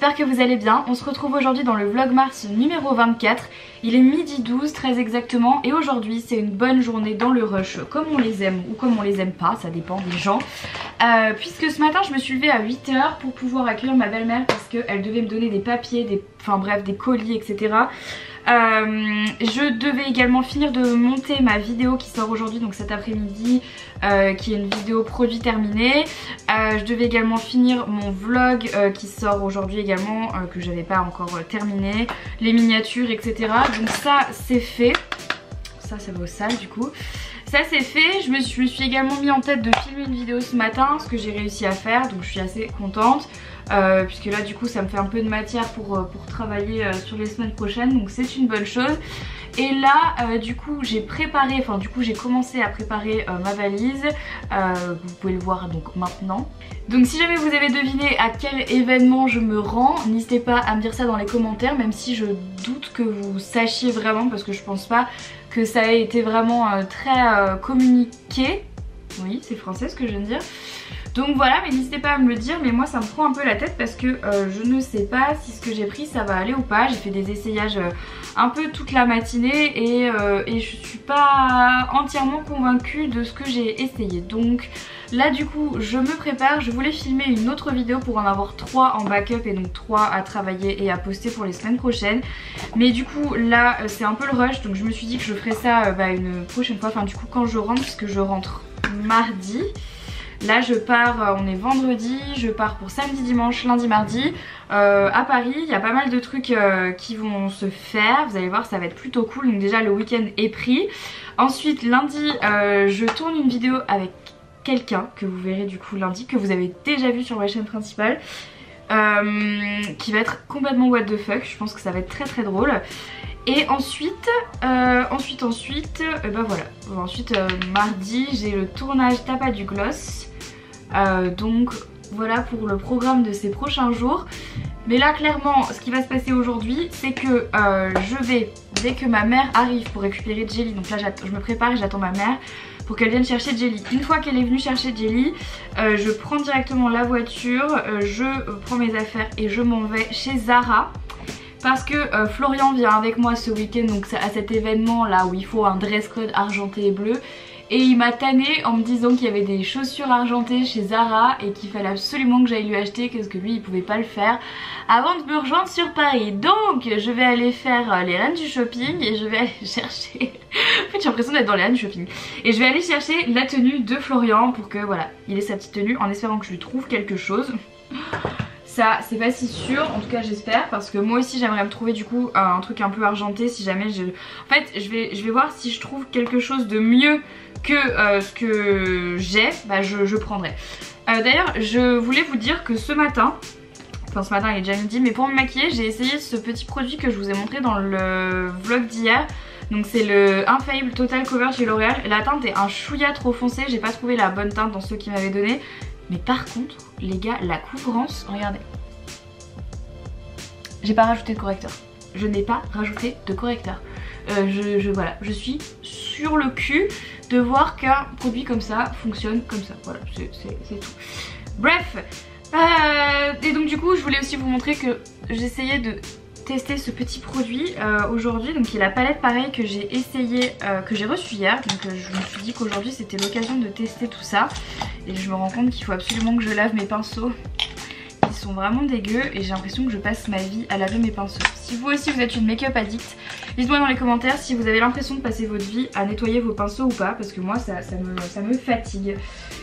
j'espère que vous allez bien. On se retrouve aujourd'hui dans le vlog mars numéro 24. Il est midi 12 très exactement et aujourd'hui c'est une bonne journée dans le rush comme on les aime ou comme on les aime pas, ça dépend des gens. Euh, puisque ce matin je me suis levée à 8h pour pouvoir accueillir ma belle-mère parce qu'elle devait me donner des papiers, des, enfin bref des colis etc. Euh, je devais également finir de monter ma vidéo qui sort aujourd'hui, donc cet après-midi, euh, qui est une vidéo produit terminée. Euh, je devais également finir mon vlog qui sort aujourd'hui également, que j'avais pas encore terminé, les miniatures, etc. Donc ça, c'est fait. Ça, ça va au sale du coup. Ça c'est fait, je me, suis, je me, suis, également mis en tête de filmer une vidéo ce matin, ce que j'ai réussi à faire, donc je suis assez contente. Euh, puisque là du coup ça me fait un peu de matière pour, euh, pour travailler euh, sur les semaines prochaines donc c'est une bonne chose. Et là du coup j'ai préparé enfin du coup j'ai commencé à préparer ma valise. Vous pouvez le voir donc maintenant. Donc si jamais vous avez deviné à quel événement je me rends n'hésitez pas à me dire ça dans les commentaires même si je doute que vous sachiez vraiment parce que je pense pas que ça ait été vraiment très communiqué. Oui c'est français ce que je viens de dire donc voilà, mais n'hésitez pas à me le dire, mais moi ça me prend un peu la tête parce que euh, je ne sais pas si ce que j'ai pris ça va aller ou pas. J'ai fait des essayages euh, un peu toute la matinée et, euh, et je suis pas entièrement convaincue de ce que j'ai essayé. Donc là du coup je me prépare, je voulais filmer une autre vidéo pour en avoir 3 en backup et donc 3 à travailler et à poster pour les semaines prochaines. Mais du coup là c'est un peu le rush donc je me suis dit que je ferais ça bah, une prochaine fois, enfin du coup quand je rentre puisque je rentre mardi. Là je pars, euh, on est vendredi, je pars pour samedi, dimanche, lundi, mardi euh, à Paris. Il y a pas mal de trucs euh, qui vont se faire, vous allez voir ça va être plutôt cool. Donc déjà le week-end est pris. Ensuite lundi je tourne une vidéo avec quelqu'un que vous verrez du coup lundi, que vous avez déjà vu sur ma chaîne principale. qui va être complètement what the fuck, je pense que ça va être très très drôle. Et ensuite, ensuite, ensuite, bah voilà. ensuite, mardi, j'ai le tournage Tapas du Gloss. Euh, donc voilà pour le programme de ces prochains jours. Mais là clairement ce qui va se passer aujourd'hui c'est que euh, je vais dès que ma mère arrive pour récupérer Jelly, donc là je me prépare et j'attends ma mère pour qu'elle vienne chercher Jelly. Une fois qu'elle est venue chercher Jelly, euh, je prends directement la voiture, je prends mes affaires et je m'en vais chez Zara parce que Florian vient avec moi ce week-end donc à cet événement là où il faut un dress code argenté et bleu et il m'a tanné en me disant qu'il y avait des chaussures argentées chez Zara et qu'il fallait absolument que j'aille lui acheter parce que lui il pouvait pas le faire avant de me rejoindre sur Paris. Donc je vais aller faire les reines du shopping et je vais aller chercher... en fait j'ai l'impression d'être dans les reines du shopping. Et je vais aller chercher la tenue de Florian pour que voilà, il ait sa petite tenue en espérant que je lui trouve quelque chose. Ça c'est pas si sûr, en tout cas j'espère parce que moi aussi j'aimerais me trouver du coup un truc un peu argenté si jamais je... En fait je vais, je vais voir si je trouve quelque chose de mieux que euh, ce que j'ai, bah je, prendrai. Euh, d'ailleurs, je voulais vous dire que ce matin, enfin ce matin il est déjà midi, mais pour me maquiller, j'ai essayé ce petit produit que je vous ai montré dans le vlog d'hier. Donc c'est le Infaillible Total Cover chez L'Oréal. La teinte est un chouïa trop foncé, j'ai pas trouvé la bonne teinte dans ceux qui m'avaient donné. Mais par contre, les gars, la couvrance, regardez. J'ai pas rajouté de correcteur. Je n'ai pas rajouté de correcteur. Euh, je, voilà, je suis sur le cul de voir qu'un produit comme ça fonctionne comme ça. Voilà, c'est tout. Bref, euh, et donc du coup je voulais aussi vous montrer que j'essayais de tester ce petit produit euh, aujourd'hui. Donc il a la palette pareil que j'ai essayé que j'ai reçu hier. Donc je me suis dit qu'aujourd'hui c'était l'occasion de tester tout ça. Et je me rends compte qu'il faut absolument que je lave mes pinceaux. Sont vraiment dégueux et j'ai l'impression que je passe ma vie à laver mes pinceaux. Si vous aussi vous êtes une make-up addict, dites-moi dans les commentaires si vous avez l'impression de passer votre vie à nettoyer vos pinceaux ou pas parce que moi ça, me, ça me fatigue.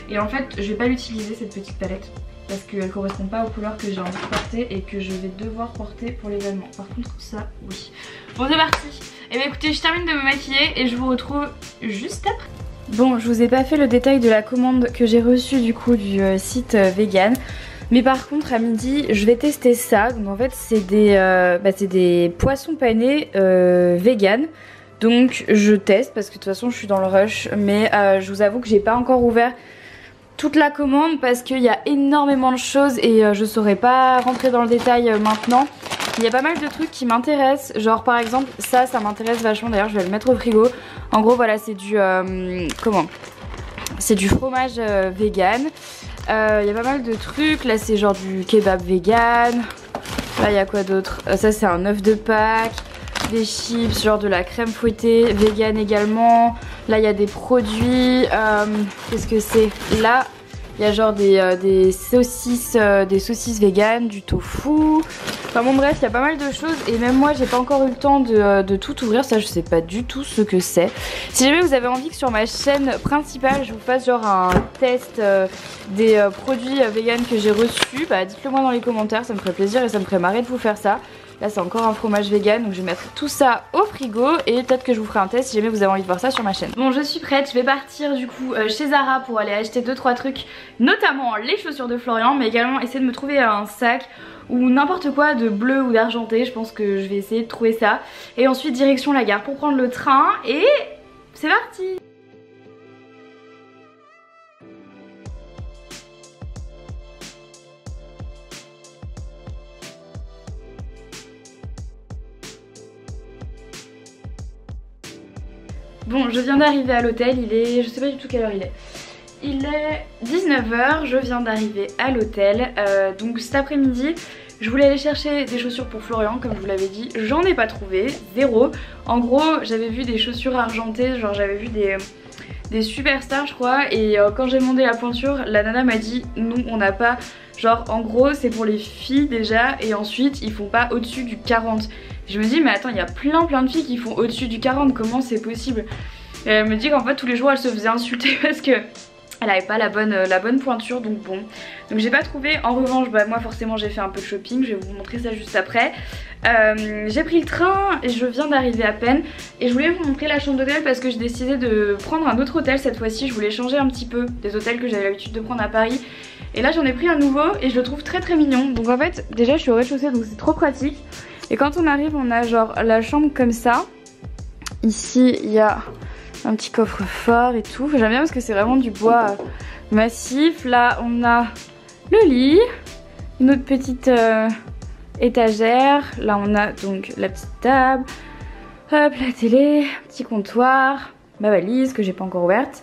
Et en fait je vais pas l'utiliser cette petite palette parce qu'elle correspond pas aux couleurs que j'ai envie de porter et que je vais devoir porter pour l'événement. Par contre ça oui. Bon c'est parti Et eh bien écoutez je termine de me maquiller et je vous retrouve juste après. Bon je vous ai pas fait le détail de la commande que j'ai reçue du coup du euh, site euh, vegan. Mais par contre à midi je vais tester ça. Donc en fait c'est des, euh, bah, des poissons panés euh, vegan. Donc je teste parce que de toute façon je suis dans le rush. Mais je vous avoue que j'ai pas encore ouvert toute la commande parce qu'il y a énormément de choses et euh, je saurais pas rentrer dans le détail maintenant. Il y a pas mal de trucs qui m'intéressent, genre par exemple ça, ça m'intéresse vachement d'ailleurs, je vais le mettre au frigo. En gros voilà c'est du, comment? C'est du fromage vegan. Il euh, y a pas mal de trucs. Là, c'est genre du kebab vegan. Là, il y a quoi d'autre? Euh, Ça, c'est un œuf de Pâques des chips, genre de la crème fouettée, vegan également. Là, il y a des produits. Euh, qu'est-ce que c'est? Là, il y a genre des, euh, saucisses, euh, des saucisses vegan, du tofu. Enfin bon bref, il y a pas mal de choses et même moi j'ai pas encore eu le temps de, tout ouvrir, ça je sais pas du tout ce que c'est. Si jamais vous avez envie que sur ma chaîne principale je vous fasse genre un test des produits vegan que j'ai reçus, bah dites-le moi dans les commentaires, ça me ferait plaisir et ça me ferait marrer de vous faire ça. Là c'est encore un fromage vegan donc je vais mettre tout ça au frigo et peut-être que je vous ferai un test si jamais vous avez envie de voir ça sur ma chaîne. Bon je suis prête, je vais partir du coup euh, chez Zara pour aller acheter 2-3 trucs notamment les chaussures de Florian mais également essayer de me trouver un sac ou n'importe quoi de bleu ou d'argenté, je pense que je vais essayer de trouver ça. Et ensuite direction la gare pour prendre le train et c'est parti Bon, je viens d'arriver à l'hôtel, il est... je sais pas du tout quelle heure il est. Il est 19h, je viens d'arriver à l'hôtel. Euh, donc cet après-midi, je voulais aller chercher des chaussures pour Florian, comme je vous l'avais dit. J'en ai pas trouvé, zéro. En gros, j'avais vu des chaussures argentées, genre j'avais vu des, superstars, je crois. Et euh, quand j'ai demandé la pointure, la nana m'a dit, nous, on n'a pas... Genre, en gros, c'est pour les filles déjà, et ensuite, ils font pas au-dessus du 40. Je me dis mais attends il y a plein plein de filles qui font au-dessus du 40 comment c'est possible? Elle me dit qu'en fait tous les jours elle se faisait insulter parce que elle avait pas la bonne, euh, la bonne pointure donc bon. Donc j'ai pas trouvé. En revanche bah moi forcément j'ai fait un peu de shopping. Je vais vous montrer ça juste après. Euh, j'ai pris le train et je viens d'arriver à peine. Et je voulais vous montrer la chambre d'hôtel parce que j'ai décidé de prendre un autre hôtel cette fois-ci. Je voulais changer un petit peu des hôtels que j'avais l'habitude de prendre à Paris et là j'en ai pris un nouveau et je le trouve très très mignon donc en fait déjà je suis au rez-de-chaussée donc c'est trop pratique et quand on arrive, on a genre la chambre comme ça. Ici, il y a un petit coffre-fort et tout. J'aime bien parce que c'est vraiment du bois massif. Là, on a le lit, une autre petite euh, étagère. Là, on a donc la petite table, hop, la télé, petit comptoir, ma valise que j'ai pas encore ouverte.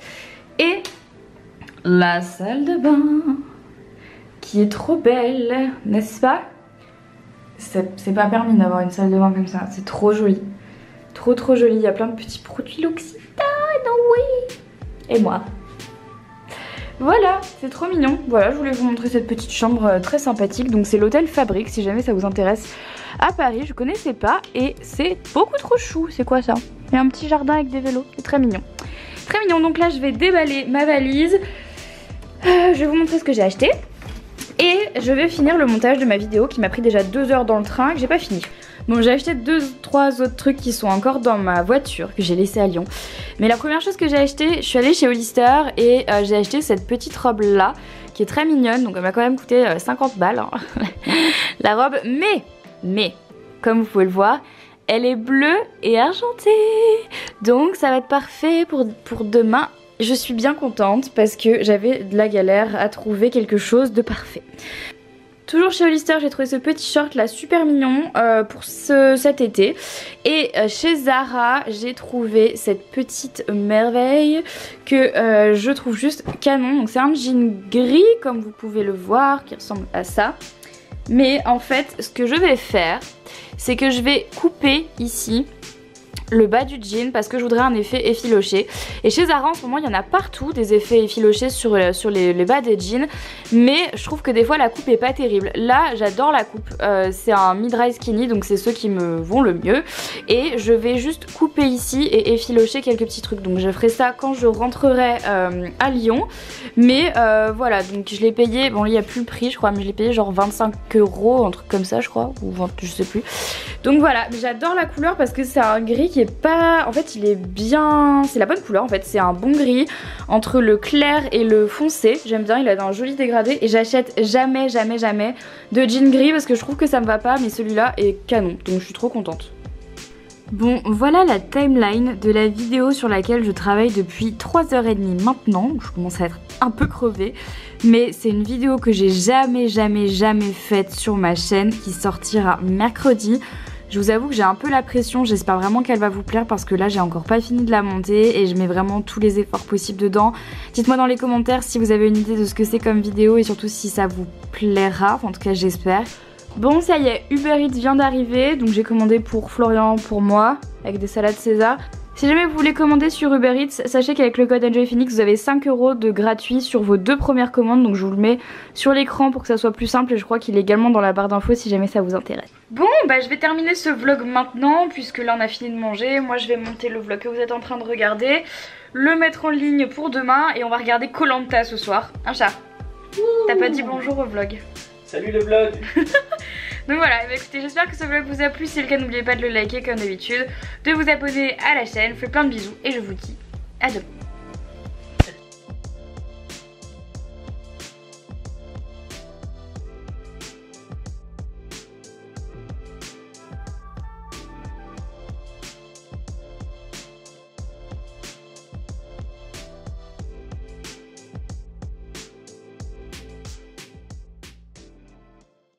Et la salle de bain qui est trop belle, n'est-ce pas? C'est pas permis d'avoir une salle de bain comme ça. C'est trop joli. Trop trop joli. Il y a plein de petits produits L'Occitane, oui. Et moi. Voilà, c'est trop mignon. Voilà, je voulais vous montrer cette petite chambre euh, très sympathique. Donc c'est l'hôtel Fabrique, si jamais ça vous intéresse, à Paris. Je connaissais pas et c'est beaucoup trop chou. C'est quoi ça? Il y a un petit jardin avec des vélos. C'est très mignon. Très mignon. Donc là, je vais déballer ma valise. Euh, je vais vous montrer ce que j'ai acheté. Et je vais finir le montage de ma vidéo qui m'a pris déjà deux heures dans le train que j'ai pas fini. Bon j'ai acheté deux, trois autres trucs qui sont encore dans ma voiture que j'ai laissé à Lyon. Mais la première chose que j'ai acheté, je suis allée chez Hollister et euh, j'ai acheté cette petite robe là qui est très mignonne. Donc elle m'a quand même coûté 50 euh, balles hein. la robe. Mais, mais, comme vous pouvez le voir, elle est bleue et argentée. Donc ça va être parfait pour demain je suis bien contente parce que j'avais de la galère à trouver quelque chose de parfait. Toujours chez Hollister, j'ai trouvé ce petit short là super mignon euh, pour cet été. Et euh, chez Zara, j'ai trouvé cette petite merveille que euh, je trouve juste canon. Donc c'est un jean gris comme vous pouvez le voir qui ressemble à ça. Mais en fait, ce que je vais faire, c'est que je vais couper ici le bas du jean parce que je voudrais un effet effiloché. Et chez Zara en ce moment il y en a partout des effets effilochés sur, euh, sur les, bas des jeans. Mais je trouve que des fois la coupe est pas terrible. Là j'adore la coupe. Euh, c'est un mid-rise skinny donc c'est ceux qui me vont le mieux. Et je vais juste couper ici et effilocher quelques petits trucs. Donc je ferai ça quand je rentrerai euh, à Lyon. Mais voilà donc je l'ai payé, bon il n'y a plus le prix je crois mais je l'ai payé genre 25 euros, un truc comme ça je crois. Ou 20, je sais plus. Donc voilà j'adore la couleur parce que c'est un gris qui pas... En fait il est bien... C'est la bonne couleur en fait. C'est un bon gris entre le clair et le foncé. J'aime bien, il a un joli dégradé. Et j'achète jamais, jamais, jamais de jean gris parce que je trouve que ça me va pas. Mais celui-là est canon. Donc je suis trop contente. Bon, voilà la timeline de la vidéo sur laquelle je travaille depuis 3h30 maintenant. Je commence à être un peu crevée. Mais c'est une vidéo que j'ai jamais, jamais, jamais faite sur ma chaîne qui sortira mercredi. Je vous avoue que j'ai un peu la pression, j'espère vraiment qu'elle va vous plaire parce que là j'ai encore pas fini de la monter et je mets vraiment tous les efforts possibles dedans. Dites-moi dans les commentaires si vous avez une idée de ce que c'est comme vidéo et surtout si ça vous plaira, en tout cas j'espère. Bon ça y est, Uber Eats vient d'arriver, donc j'ai commandé pour Florian, pour moi, avec des salades César. Si jamais vous voulez commander sur Uber Eats, sachez qu'avec le code EnjoyPhoenix vous avez 5 euros de gratuit sur vos deux premières commandes, donc je vous le mets sur l'écran pour que ça soit plus simple et je crois qu'il est également dans la barre d'infos si jamais ça vous intéresse. Bon bah je vais terminer ce vlog maintenant puisque là on a fini de manger, moi je vais monter le vlog que vous êtes en train de regarder, le mettre en ligne pour demain et on va regarder Colanta ce soir. Un chat. T'as pas dit bonjour au vlog. Salut le vlog Donc voilà, bah écoutez, j'espère que ce vlog vous a plu. Si c'est le cas, n'oubliez pas de le liker comme d'habitude, de vous abonner à la chaîne. Je vous fais plein de bisous et je vous dis à demain.